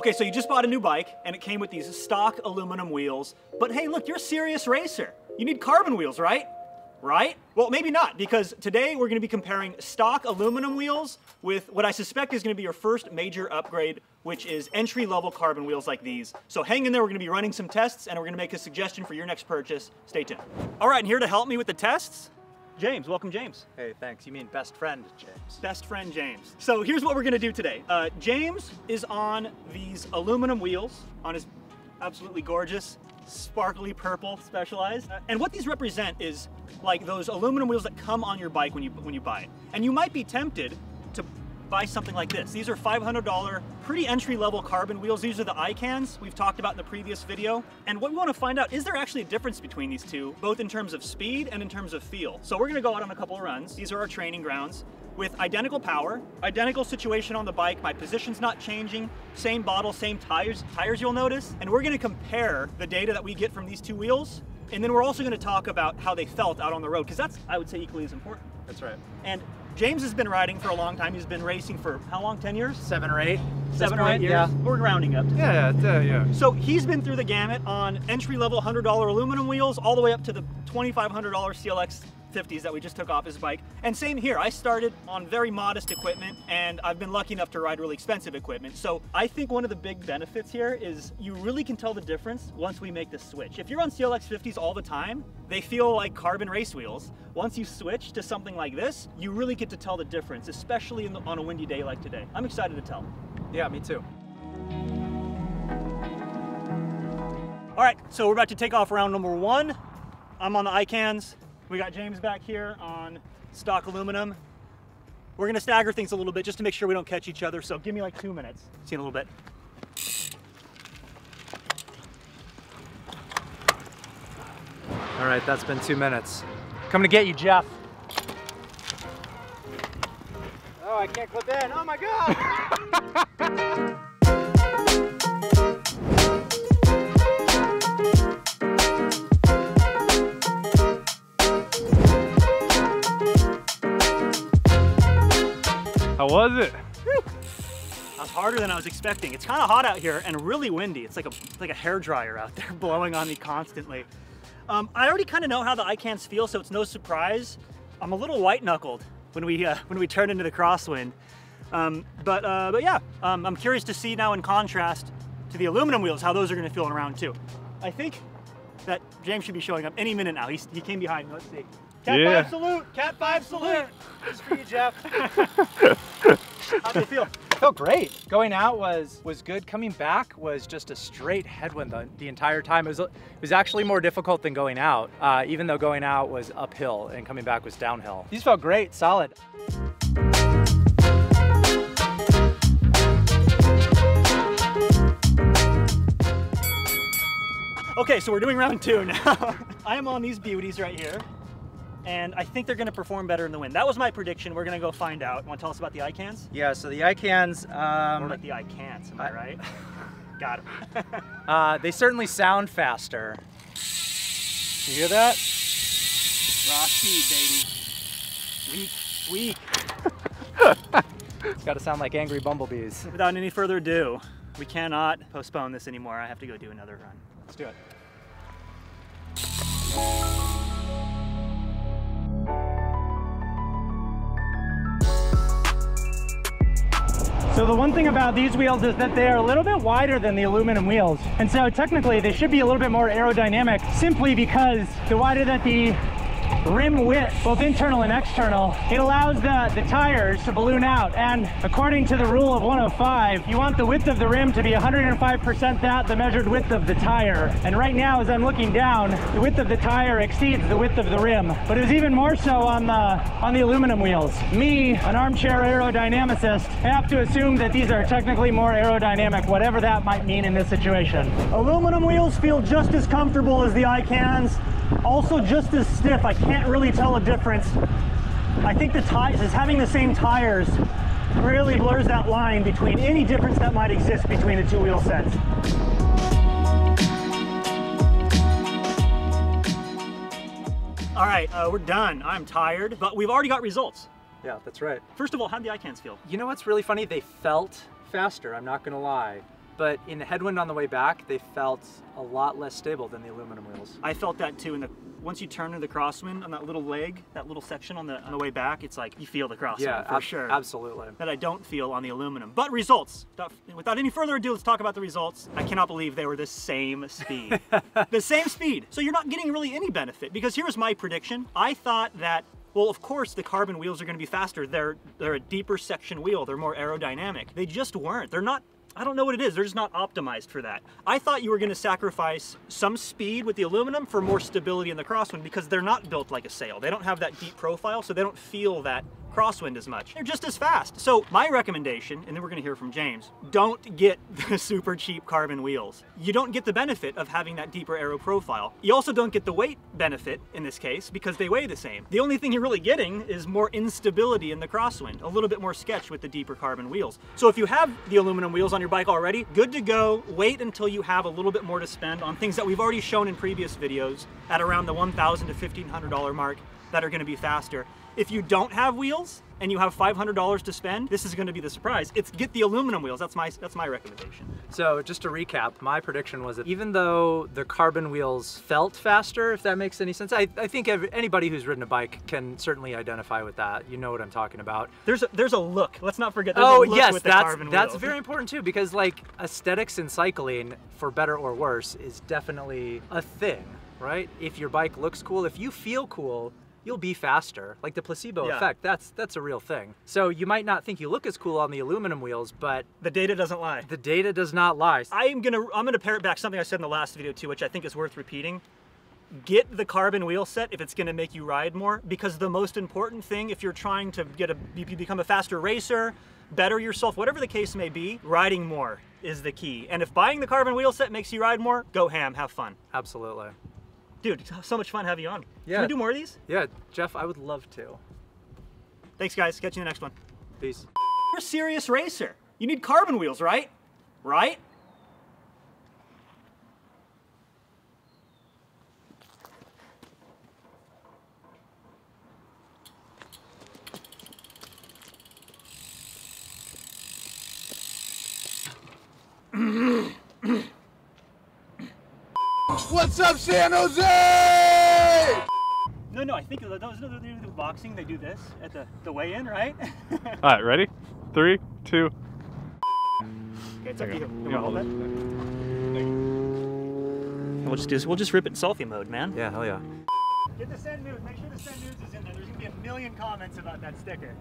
Okay, so you just bought a new bike and it came with these stock aluminum wheels. But hey, look, you're a serious racer. You need carbon wheels, right? Right? Well, maybe not, because today we're gonna be comparing stock aluminum wheels with what I suspect is gonna be your first major upgrade, which is entry level carbon wheels like these. So hang in there, we're gonna be running some tests and we're gonna make a suggestion for your next purchase. Stay tuned. All right, and here to help me with the tests, James. Welcome, James. Hey, thanks. You mean best friend, James. Best friend James. So here's what we're gonna do today. Uh, James is on these aluminum wheels on his absolutely gorgeous, sparkly purple Specialized. Uh, and what these represent is like those aluminum wheels that come on your bike when you when you buy it. And you might be tempted buy something like this. These are $500, pretty entry-level carbon wheels. These are the iCans we've talked about in the previous video. And what we want to find out, is there actually a difference between these two, both in terms of speed and in terms of feel? So we're gonna go out on a couple of runs. These are our training grounds with identical power, identical situation on the bike, my position's not changing, same bottle, same tires, tires you'll notice, and we're gonna compare the data that we get from these two wheels, and then we're also gonna talk about how they felt out on the road, because that's, I would say, equally as important. That's right. And James has been riding for a long time. He's been racing for how long? 10 years? Seven or eight. Seven or eight years? Yeah. We're rounding up. Yeah, yeah, uh, yeah. So he's been through the gamut on entry level $100 aluminum wheels all the way up to the $2,500 CLX 50s that we just took off his bike. And same here, I started on very modest equipment and I've been lucky enough to ride really expensive equipment. So I think one of the big benefits here is you really can tell the difference once we make this switch. If you're on CLX 50s all the time, they feel like carbon race wheels. Once you switch to something like this, you really get to tell the difference, especially the, on a windy day like today. I'm excited to tell. Yeah, me too. All right, so we're about to take off round number one. I'm on the iCans. We got James back here on stock aluminum. We're gonna stagger things a little bit just to make sure we don't catch each other. So give me like two minutes. See you in a little bit. All right, that's been two minutes. Coming to get you, Jeff. Oh, I can't clip in. Oh my God! How was it? That was harder than I was expecting. It's kind of hot out here and really windy. It's like a like a hair dryer out there blowing on me constantly. Um, I already kind of know how the iCans feel, so it's no surprise. I'm a little white knuckled when we uh, when we turn into the crosswind. Um, but uh, but yeah, um, I'm curious to see now in contrast to the aluminum wheels how those are going to feel in round two. I think that James should be showing up any minute now. He's, he came behind. Let's see. Cat Yeah. five salute. Cat five salute. This is for you, Jeff. How do you feel? I felt great. Going out was was good. Coming back was just a straight headwind the, the entire time. It was it was actually more difficult than going out, uh, even though going out was uphill and coming back was downhill. These felt great, solid. Okay, so we're doing round two now. I am on these beauties right here, and I think they're gonna perform better in the wind. That was my prediction. We're gonna go find out. Want to tell us about the iCans? Yeah. So the iCans, Or um, like the iCants, am I I- right? Got it. uh, they certainly sound faster. You hear that? Raw speed, baby. Weak, weak. It's got to sound like angry bumblebees. Without any further ado, we cannot postpone this anymore. I have to go do another run. Let's do it. So the one thing about these wheels is that they are a little bit wider than the aluminum wheels. And so technically they should be a little bit more aerodynamic simply because the wider that the rim width, both internal and external, it allows the, the tires to balloon out. And according to the rule of 105, you want the width of the rim to be 105% that the measured width of the tire. And right now, as I'm looking down, the width of the tire exceeds the width of the rim. But it was even more so on the, on the aluminum wheels. Me, an armchair aerodynamicist, have to assume that these are technically more aerodynamic, whatever that might mean in this situation. Aluminum wheels feel just as comfortable as the iCans, also just as stiff. I can't really tell a difference. I think the tires, is having the same tires really blurs that line between any difference that might exist between the two wheel sets. All right, uh, we're done. I'm tired, but we've already got results. Yeah, that's right. First of all, how'd the iCans feel? You know what's really funny? They felt faster, I'm not gonna lie. But in the headwind on the way back, they felt a lot less stable than the aluminum wheels. I felt that too. In the once you turn to the crosswind on that little leg, that little section on the on the way back, it's like you feel the crosswind Yeah, for sure. absolutely. That I don't feel on the aluminum. But results. Without- Without any further ado, let's talk about the results. I cannot believe they were the same speed. the same speed. So you're not getting really any benefit because here's my prediction. I thought that well, of course, the carbon wheels are going to be faster. They're they're a deeper section wheel. They're more aerodynamic. They just weren't. They're not. I don't know what it is. They're just not optimized for that. I thought you were going to sacrifice some speed with the aluminum for more stability in the crosswind because they're not built like a sail. They don't have that deep profile, so they don't feel that crosswind as much. They're just as fast. So my recommendation, and then we're gonna hear from James, don't get the super cheap carbon wheels. You don't get the benefit of having that deeper aero profile. You also don't get the weight benefit in this case because they weigh the same. The only thing you're really getting is more instability in the crosswind, a little bit more sketch with the deeper carbon wheels. So if you have the aluminum wheels on your bike already, good to go. Wait until you have a little bit more to spend on things that we've already shown in previous videos at around the 1,000 to $1,500 mark that are gonna be faster. If you don't have wheels and you have $500 to spend, this is gonna be the surprise. It's get the aluminum wheels. That's my, that's my recommendation. So just to recap, my prediction was that even though the carbon wheels felt faster, if that makes any sense, I, I think anybody who's ridden a bike can certainly identify with that. You know what I'm talking about. There's a, there's a look. Let's not forget. There's oh a look yes, that's that's very important too because like aesthetics in cycling, for better or worse, is definitely a thing, right? If your bike looks cool, if you feel cool, you'll be faster. Like the placebo Yeah. effect, that's that's a real thing. So you might not think you look as cool on the aluminum wheels, but The data doesn't lie. the data does not lie. I am gonna I'm gonna parrot back something I said in the last video too, which I think is worth repeating. Get the carbon wheel set if it's gonna make you ride more, because the most important thing if you're trying to get a be- become a faster racer, better yourself, whatever the case may be, riding more is the key. And if buying the carbon wheel set makes you ride more, go ham, have fun. Absolutely. Dude, so much fun having you on. Can Yeah. we do more of these? Yeah, Jeff, I would love to. Thanks guys, catch you in the next one. Peace. You're a serious racer. You need carbon wheels, right? Right? What's up, San Jose? No, no, I think those, those, those, the boxing, they do this at the, the weigh-in, right? All right, ready? Three, two. Okay, it's up to you. You You wanna hold hold it? it. We'll just do this. We'll just rip it in selfie mode, man. Yeah, hell yeah. Get the send news. Make sure the send news is in there. There's gonna be a million comments about that sticker.